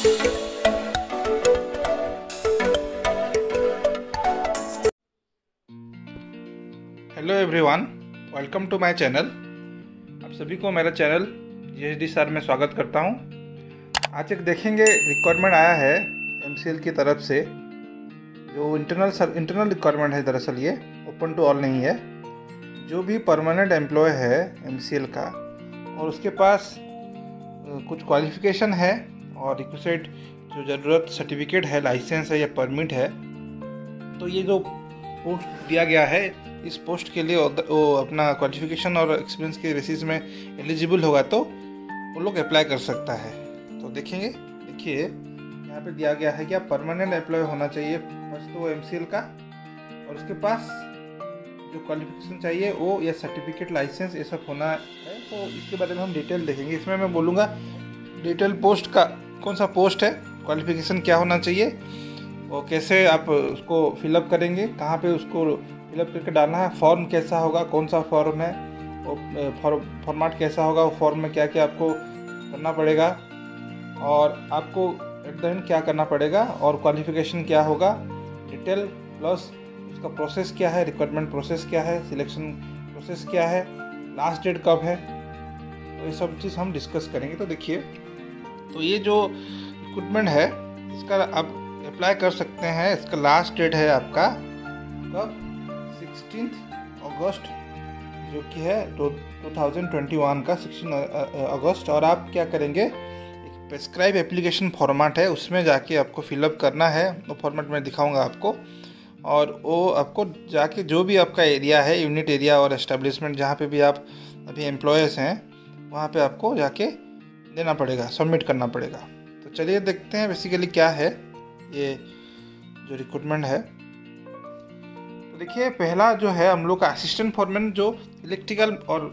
Hello everyone welcome to my channel आप सभी को मेरा चैनल जीएसडी सर में स्वागत करता हूँ। आज एक देखेंगे रिक्वायरमेंट आया है एमसीएल की तरफ़ से। जो इंटरनल सर इंटरनल रिक्वायरमेंट है दरअसल ये ओपन टू ऑल नहीं है। जो भी परमानेंट एम्प्लॉय है एमसीएल का, और उसके पास कुछ क्वालिफिकेशन है और रिक्वेस्ट जो ज़रूरत सर्टिफिकेट है लाइसेंस है या परमिट है तो ये जो पोस्ट दिया गया है, इस पोस्ट के लिए वो अपना क्वालिफिकेशन और एक्सपीरियंस के बेसिस में एलिजिबल होगा तो वो लोग अप्लाई कर सकता है। तो देखेंगे, देखिए, यहाँ पे दिया गया है कि आप परमानेंट एम्प्लॉय होना चाहिए फ़र्स्ट तो एम का, और उसके पास जो क्वालिफिकेशन चाहिए, वो या सर्टिफिकेट लाइसेंस ये सब होना है तो इसके बारे में हम डिटेल देखेंगे। इसमें मैं बोलूँगा डिटेल पोस्ट का कौन सा पोस्ट है? क्वालिफिकेशन क्या होना चाहिए? और कैसे आप उसको फिलअप करेंगे? कहाँ पे उसको फिलअप करके डालना है? फॉर्म कैसा होगा? कौन सा फॉर्म है? और फॉर्मेट कैसा होगा? वो फॉर्म में क्या क्या आपको करना पड़ेगा? और आपको एट द एंड क्या करना पड़ेगा? और क्वालिफिकेशन क्या होगा? डिटेल प्लस उसका प्रोसेस क्या है? रिक्वायरमेंट प्रोसेस क्या है? सिलेक्शन प्रोसेस क्या है? लास्ट डेट कब है? तो ये सब चीज़ हम डिस्कस करेंगे। तो देखिए तो ये जो रिक्रूटमेंट है, इसका आप अप्लाई कर सकते हैं। इसका लास्ट डेट है आपका, कब? सिक्सटीन अगस्त जो कि है टू थाउज़ेंड ट्वेंटी वन का सिक्सटीन अगस्त और आप क्या करेंगे? एक प्रेस्क्राइब एप्लीकेशन फॉर्मेट है, उसमें जाके आपको फिलअप करना है। वो फॉर्मेट में दिखाऊँगा आपको। और वो आपको जाके जो भी आपका एरिया है यूनिट एरिया और एस्टेब्लिशमेंट जहाँ पे भी आप अभी एम्प्लॉयज़ हैं, वहाँ पे आपको जाके देना पड़ेगा सबमिट करना पड़ेगा। तो चलिए देखते हैं बेसिकली क्या है ये जो रिक्रूटमेंट है। तो देखिए, पहला जो है हम लोग का असिस्टेंट फॉरमैन जो इलेक्ट्रिकल और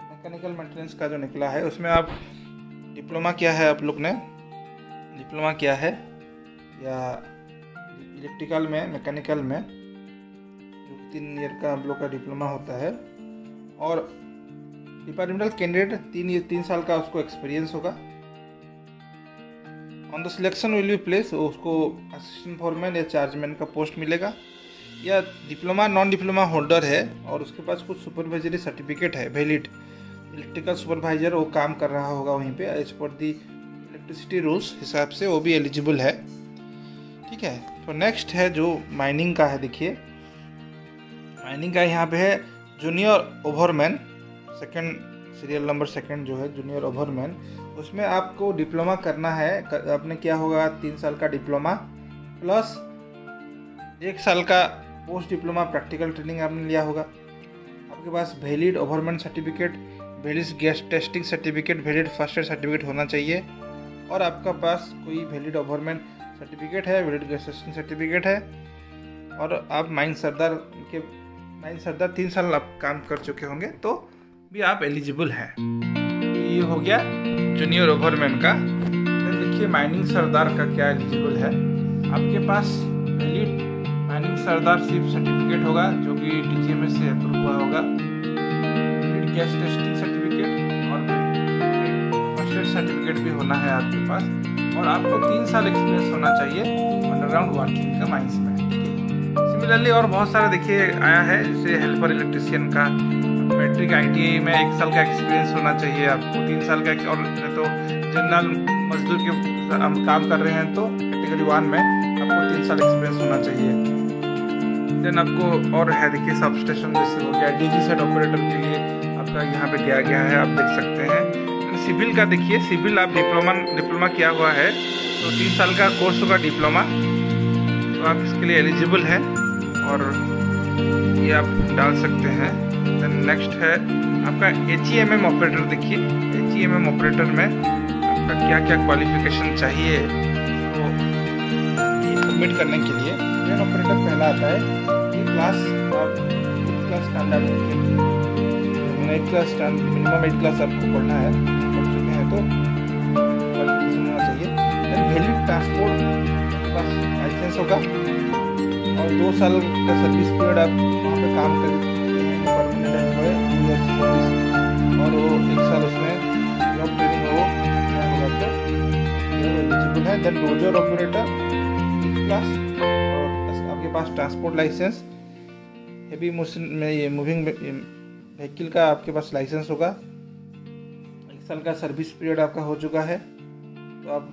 मैकेनिकल मेंटेनेंस का जो निकला है, उसमें आप डिप्लोमा किया है आप लोग ने। डिप्लोमा किया है, या इलेक्ट्रिकल में मैकेनिकल में, जो तीन ईयर का हम लोग का डिप्लोमा होता है। और डिपार्टमेंटल कैंडिडेट तीन तीन साल का उसको एक्सपीरियंस होगा। On the selection will be place उसको असिस्टेंट फॉरमैन या चार्जमैन का पोस्ट मिलेगा। या डिप्लोमा नॉन डिप्लोमा होल्डर है और उसके पास कुछ सुपरवाइजरी सर्टिफिकेट है वैलिड इलेक्ट्रिकल सुपरवाइजर वो काम कर रहा होगा वहीं पे एज पर दी इलेक्ट्रिसिटी रूल्स हिसाब से वो भी एलिजिबल है। ठीक है तो नेक्स्ट है जो माइनिंग का है, देखिए। माइनिंग का यहाँ पे है junior overman second serial number second जो है जूनियर ओवरमैन उसमें आपको डिप्लोमा करना है आपने क्या होगा तीन साल का डिप्लोमा प्लस एक साल का पोस्ट डिप्लोमा प्रैक्टिकल ट्रेनिंग आपने लिया होगा। आपके पास valid overman certificate valid gas testing certificate valid first aid certificate होना चाहिए, और आपका पास कोई वैलिड ओवरमेंट सर्टिफिकेट है वैलिड गैस टेस्टिंग सर्टिफिकेट है, और आप माइन सरदार के माइन सरदार तीन साल आप काम कर चुके होंगे तो भी आप एलिजिबल हैं। ये हो गया जूनियर ओवरमैन का। देखिए माइनिंग सरदार का क्या एलिजिबल है। आपके पास वैलिड माइनिंग सरदारशिप सर्टिफिकेट होगा, जो कि डी से अप्रूव हुआ होगा। गैस टेस्टिंग सर्टिफिकेट और फ़र्स्ट सर्टिफिकेट भी होना है आपके पास। और आपको तीन साल एक्सपीरियंस होना चाहिए अंडरग्राउंड वर्किंग का माइंस में सिमिलरली और बहुत सारे देखिए आया है, जैसे हेल्पर इलेक्ट्रिशियन का। मैट्रिक आई में एक साल का एक्सपीरियंस होना चाहिए आपको, तीन साल का और तो जनरल मजदूर के, हम काम कर रहे हैं तो कैटेगरी वन में आपको तीन साल एक्सपीरियंस होना चाहिए। देन आपको और है देखिए सब स्टेशन जैसे हो गया डी जी सेट ऑपरेटर के लिए आपका यहाँ पे दिया गया है, आप देख सकते हैं। सिविल का देखिए सिविल आप डिप्लोमा डिप्लोमा किया हुआ है तो तीन साल का कोर्स होगा डिप्लोमा तो आप इसके लिए एलिजिबल हैं। और ये आप डाल सकते हैं। देन नेक्स्ट है आपका H E M M operator देखिए। H E M M operator में आपका क्या क्या क्वालिफिकेशन चाहिए तो सबमिट करने के लिए ट्रेन ऑपरेटर पहला आता है। क्लास और class standard eight class minimum eight class आपको पढ़ना है। पढ़ चुके हैं तो क्वालिफिकेशन होना चाहिए। Then valid transport bus licence होगा। दो साल का सर्विस पीरियड आप वहाँ पे काम कर और वो एक साल उसमें जॉब ट्रेनिंग हो है डोजर ऑपरेटर और आपके पास ट्रांसपोर्ट लाइसेंस हेवी मोशन में ये मूविंग व्हीकल का आपके पास लाइसेंस होगा। एक साल का सर्विस पीरियड आपका हो चुका है तो आप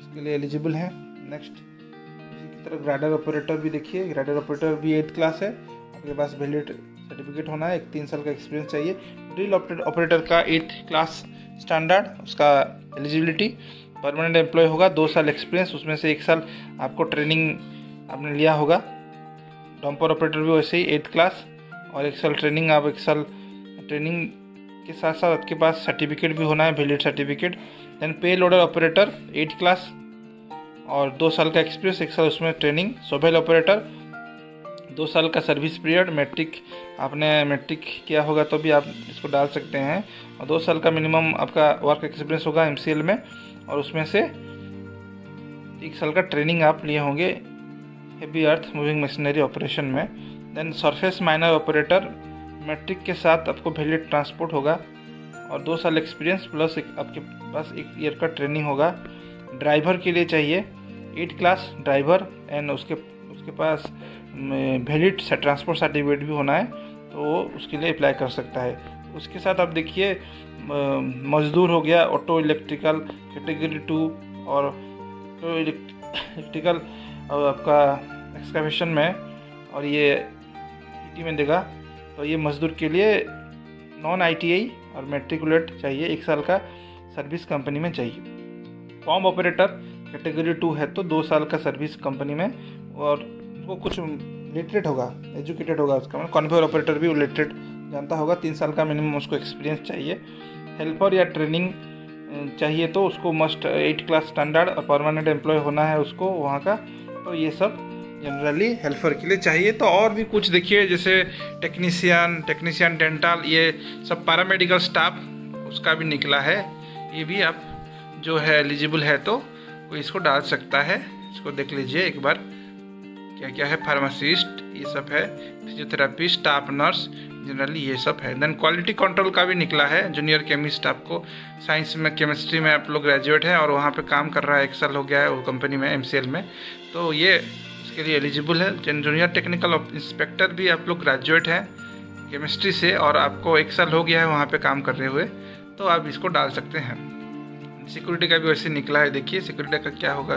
इसके लिए एलिजिबल हैं। नेक्स्ट तरह ग्राइडर ऑपरेटर भी देखिए। ग्राइडर ऑपरेटर भी एट क्लास है। आपके पास वैलिड सर्टिफिकेट होना है। एक तीन साल का एक्सपीरियंस चाहिए। ड्रिल ऑपरेटर का एट क्लास स्टैंडर्ड उसका एलिजिबिलिटी परमानेंट एम्प्लॉय होगा। दो साल एक्सपीरियंस उसमें से एक साल आपको ट्रेनिंग आपने लिया होगा। डॉम्पर ऑपरेटर भी वैसे ही एट क्लास और एक साल ट्रेनिंग आप एक साल ट्रेनिंग के साथ साथ आपके पास सर्टिफिकेट भी होना है valid certificate then pay loader operator eight class और दो साल का एक्सपीरियंस एक साल उसमें ट्रेनिंग सोबेल ऑपरेटर दो साल का सर्विस पीरियड मैट्रिक आपने मैट्रिक किया होगा तो भी आप इसको डाल सकते हैं। और दो साल का मिनिमम आपका वर्क एक्सपीरियंस होगा एमसीएल में, और उसमें से एक साल का ट्रेनिंग आप लिए होंगे heavy earth moving machinery operation में। Then surface miner operator matric के साथ आपको वैलिड ट्रांसपोर्ट होगा। और दो साल एक्सपीरियंस प्लस एक, आपके पास एक ईयर का ट्रेनिंग होगा। ड्राइवर के लिए चाहिए। एट क्लास ड्राइवर एंड उसके उसके पास वैलिड ट्रांसपोर्ट सर्टिफिकेट भी होना है तो उसके लिए अप्लाई कर सकता है। उसके साथ आप देखिए मजदूर हो गया ऑटो इलेक्ट्रिकल कैटेगरी टू और ऑटो इलेक्ट्रिकल आपका एक्सकावेशन में और ये ई में देगा। तो ये मजदूर के लिए नॉन आईटीआई और मेट्रिकुलेट चाहिए, एक साल का सर्विस कंपनी में चाहिए। फॉर्म ऑपरेटर, कैटेगरी टू है तो दो साल का सर्विस कंपनी में, और वो कुछ लिटरेट होगा, एजुकेटेड होगा उसका मतलब कन्वेयर ऑपरेटर भी लिटरेट जानता होगा, तीन साल का मिनिमम उसको एक्सपीरियंस चाहिए। हेल्पर या ट्रेनिंग चाहिए तो उसको मस्ट एट क्लास स्टैंडर्ड और परमानेंट एम्प्लॉय होना है उसको, वहाँ का तो ये सब जनरली हेल्पर के लिए चाहिए। तो और भी कुछ देखिए, जैसे टेक्नीशियन टेक्नीशियन डेंटल ये सब पैरामेडिकल स्टाफ उसका भी निकला है, ये भी आप जो है एलिजिबल है तो वो इसको डाल सकता है। इसको देख लीजिए एक बार। क्या क्या है? फार्मासिस्ट ये सब है। फिजियोथेरापी स्टाफ नर्स जनरली ये सब है। देन क्वालिटी कंट्रोल का भी निकला है। जूनियर केमिस्ट आपको साइंस में केमिस्ट्री में आप लोग ग्रेजुएट हैं और वहाँ पे काम कर रहा है। एक साल हो गया है वो कंपनी में एमसीएल में। तो ये इसके लिए एलिजिबल है। जूनियर टेक्निकल इंस्पेक्टर भी आप लोग ग्रेजुएट हैं केमिस्ट्री से और आपको एक साल हो गया है वहाँ पर काम कर रहे हुए। तो आप इसको डाल सकते हैं। सिक्योरिटी का भी वैसे निकला है। देखिए सिक्योरिटी का क्या होगा?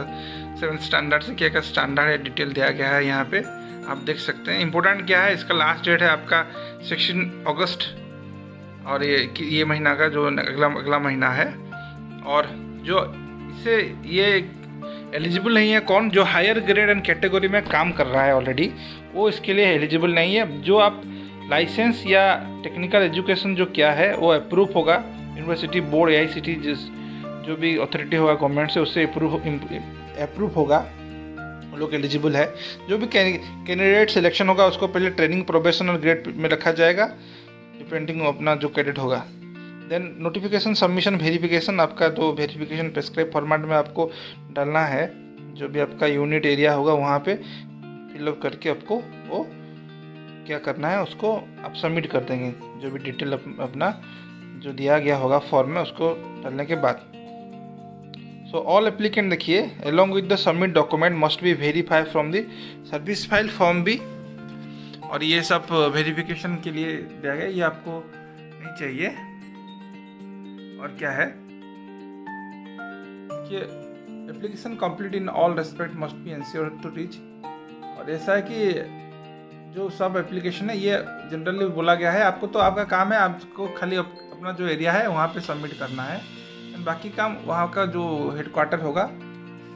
सेवन स्टैंडर्ड से क्या क्या स्टैंडर्ड है डिटेल दिया गया है यहाँ पे। आप देख सकते हैं। इंपॉर्टेंट क्या है? इसका लास्ट डेट है आपका सिक्सटीन अगस्त और ये ये महीना का जो अगला अगला महीना है। और जो इसे, ये एलिजिबल नहीं है कौन? जो हायर ग्रेड एंड कैटेगरी में काम कर रहा है ऑलरेडी वो इसके लिए एलिजिबल नहीं है। जो आप लाइसेंस या टेक्निकल एजुकेशन जो क्या है, वो अप्रूव होगा। University board A I C T जिस जो भी अथॉरिटी होगा गवर्नमेंट से, उससे अप्रूव होगा लोग एलिजिबल है। जो भी कैंडिडेट सिलेक्शन होगा, उसको पहले ट्रेनिंग प्रोफेशनल ग्रेड में रखा जाएगा डिपेंडिंग अपना जो कैडेट होगा। देन नोटिफिकेशन सबमिशन वेरिफिकेशन आपका जो वेरिफिकेशन प्रेस्क्राइब फॉर्मेट में आपको डालना है, जो भी आपका यूनिट एरिया होगा, वहाँ पे फिलअप करके आपको वो क्या करना है, उसको आप सबमिट कर देंगे। जो भी डिटेल अपना जो दिया गया होगा फॉर्म में, उसको डालने के बाद। सो ऑल एप्लीकेंट देखिए along with the submit document must be verify from the service file form भी और ये सब वेरिफिकेशन के लिए दिया गया, ये आपको नहीं चाहिए। और क्या है? कि application complete in all respect must be ensure to reach और ऐसा है कि जो सब एप्लीकेशन है, ये जनरली बोला गया है, आपको तो आपका काम है, आपको खाली अपना जो एरिया है, वहाँ पे सबमिट करना है। बाकी काम वहाँ का जो हेडक्वार्टर होगा,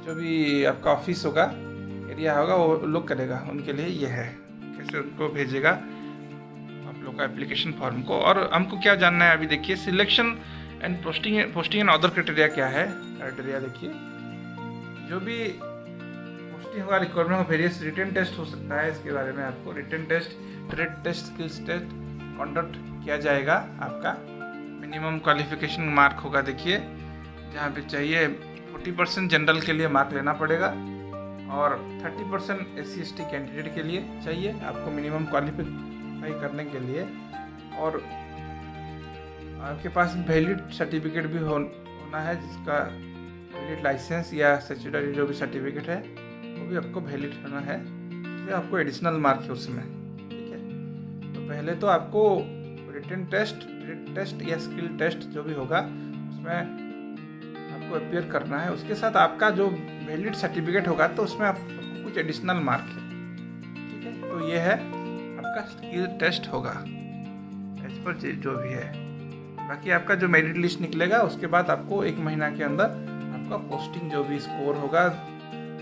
जो भी आपका ऑफ़िस होगा एरिया होगा, वो लोग करेगा। उनके लिए ये है। कैसे उनको भेजेगा? आप लोग का एप्लीकेशन फॉर्म को। और हमको क्या जानना है? अभी देखिए selection and posting posting and other criteria क्या है? क्राइटेरिया देखिए। जो भी पोस्टिंग होगा रिक्वायरमेंट वेरियस रिटर्न टेस्ट हो सकता है। इसके बारे में आपको written test trade test skills test conduct किया जाएगा आपका। मिनिमम क्वालिफिकेशन मार्क होगा देखिए जहाँ पे चाहिए फोर्टी परसेंट जनरल के लिए मार्क लेना पड़ेगा और thirty percent S C candidate के लिए चाहिए आपको मिनिमम क्वालिफाई करने के लिए। और आपके पास वैलिड सर्टिफिकेट भी हो, होना है जिसका वैलिड लाइसेंस या स्टेचुटरी जो भी सर्टिफिकेट है वो भी आपको वैलिड होना है। इसलिए आपको एडिशनल मार्क है उसमें ठीक है? तो पहले तो आपको रिटर्न टेस्ट टेस्ट या स्किल टेस्ट जो भी होगा, उसमें आपको अपेयर करना है। उसके साथ आपका जो वैलिड सर्टिफिकेट होगा तो उसमें आपको कुछ एडिशनल मार्क है। ठीक है? तो ये है आपका स्किल टेस्ट होगा। एज पर जो भी है। बाकी आपका जो मेरिट लिस्ट निकलेगा, उसके बाद आपको एक महीना के अंदर आपका पोस्टिंग जो भी स्कोर होगा,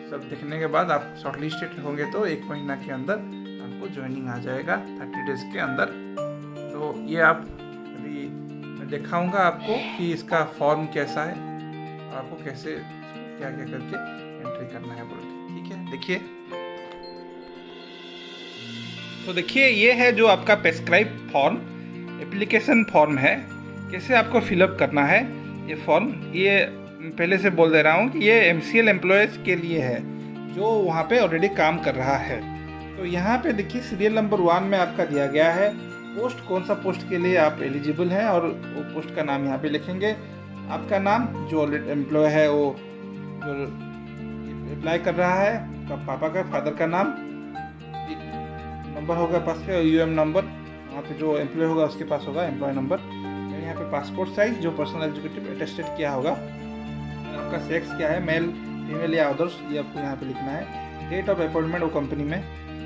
सब देखने के बाद आप शॉर्ट लिस्टेड होंगे तो एक महीना के अंदर आपको ज्वाइनिंग आ जाएगा। थर्टी डेज़ के अंदर। तो ये आप अभी मैं दिखाऊँगा आपको कि इसका फॉर्म कैसा है और आपको कैसे क्या क्या करके एंट्री करना है बोल के। ठीक है? देखिए। तो देखिए, ये है जो आपका प्रेस्क्राइब फॉर्म एप्लीकेशन फॉर्म है। कैसे आपको फिलअप करना है ये फॉर्म ये पहले से बोल दे रहा हूँ कि ये एम सी एम्प्लॉयज़ के लिए है, जो वहाँ पे ऑलरेडी काम कर रहा है। तो यहाँ पे देखिए सीरियल नंबर वन में आपका दिया गया है। पोस्ट, कौन सा पोस्ट के लिए आप एलिजिबल हैं और वो पोस्ट का नाम यहाँ पे लिखेंगे। आपका नाम, जो ऑलरेडी एम्प्लॉय है, वो जो अप्लाई कर रहा है पापा का फादर का नाम नंबर होगा पास का यू एम नंबर वहाँ पे जो एम्प्लॉय होगा उसके पास होगा एम्प्लॉय नंबर यहाँ पे पासपोर्ट साइज़ जो पर्सनल एजुकेटिव अटेस्टेड किया होगा, आपका सेक्स क्या है मेल फीमेल या अदर्स ये आपको यहाँ पे लिखना है। डेट ऑफ़ अपॉइंटमेंट वो कंपनी में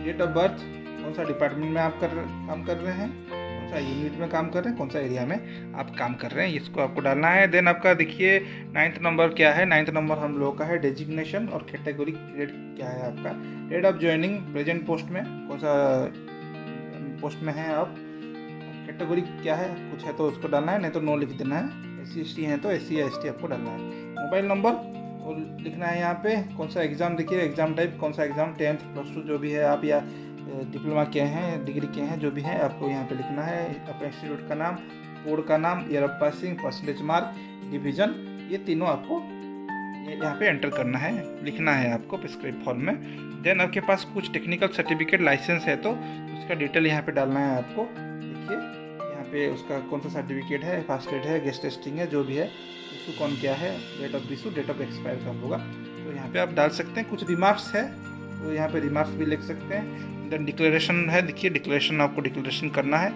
डेट ऑफ़ बर्थ कौन सा डिपार्टमेंट में आप कर काम कर रहे हैं? कौन सा यूनिट में काम कर रहे हैं? कौन सा एरिया में आप काम कर रहे हैं? इसको आपको डालना है। देन आपका देखिए नाइन्थ नंबर क्या है? नाइन्थ नंबर हम लोगों का है डेजिग्नेशन और कैटेगरी ग्रेड क्या है आपका? Date of joining present post में कौन सा पोस्ट में है आप? कैटेगरी क्या है? कुछ है तो उसको डालना है, नहीं तो नो लिख देना है। एस सी एस टी है तो एस सी एस टी आपको डालना है। मोबाइल नंबर और लिखना है यहाँ पे। कौन सा एग्ज़ाम देखिए एग्ज़ाम टाइप कौन सा एग्ज़ाम टेंथ प्लस टू जो भी है आप या डिप्लोमा किए हैं, डिग्री किए हैं, जो भी है, आपको यहाँ पे लिखना है। अपने इंस्टीट्यूट का नाम, बोर्ड का नाम year of passing percentage mark, division, ये तीनों आपको यहाँ पे एंटर करना है, लिखना है आपको प्रिस्क्राइब फॉर्म में। देन आपके पास कुछ टेक्निकल सर्टिफिकेट, लाइसेंस है तो उसका डिटेल यहाँ पे डालना है आपको। देखिए, यहाँ पे उसका कौन सा सर्टिफिकेट है फास्ट एड है, गेस्ट टेस्टिंग है, जो भी है इशू कौन क्या है, date of issue, date of expire कब होगा। तो यहाँ पे आप डाल सकते हैं, कुछ रिमार्क्स है तो यहाँ पे रिमार्क्स भी लिख सकते हैं। देन डिक्लेरेशन है, देखिए डिक्लेरेशन आपको डिक्लेरेशन करना है।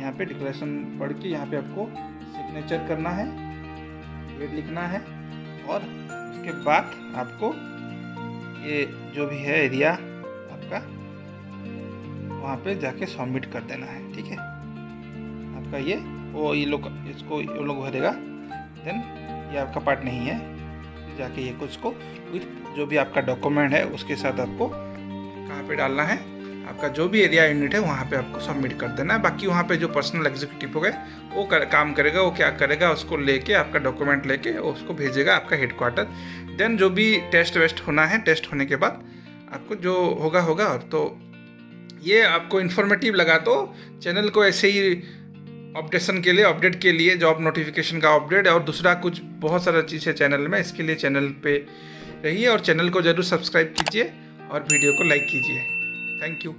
यहाँ पे डिक्लेरेशन पढ़ के यहाँ पे आपको सिग्नेचर करना है डेट लिखना है और उसके बाद आपको ये जो भी है एरिया आपका वहाँ पे जाके सबमिट कर देना है, ठीक है? आपका ये, वो ये लोग, इसको ये लोग भरेगा। देन ये आपका पार्ट नहीं है। जाके ये कुछ को विथ जो भी आपका डॉक्यूमेंट है, उसके साथ आपको कहाँ पे डालना है? आपका जो भी एरिया यूनिट है वहाँ पे आपको सबमिट कर देना। है बाकी वहाँ पे जो पर्सनल एग्जीक्यूटिव हो गए वो कर, काम करेगा वो क्या करेगा उसको लेके आपका डॉक्यूमेंट लेके उसको भेजेगा आपका हेडक्वार्टर देन जो भी टेस्ट वेस्ट होना है टेस्ट होने के बाद आपको जो होगा होगा। और तो ये आपको इन्फॉर्मेटिव लगा तो चैनल को ऐसे ही अपडेशन के लिए अपडेट के लिए जॉब नोटिफिकेशन का अपडेट और दूसरा कुछ बहुत सारा चीज़ है चैनल में। इसके लिए चैनल पे रहिए और चैनल को ज़रूर सब्सक्राइब कीजिए और वीडियो को लाइक कीजिए। Thank you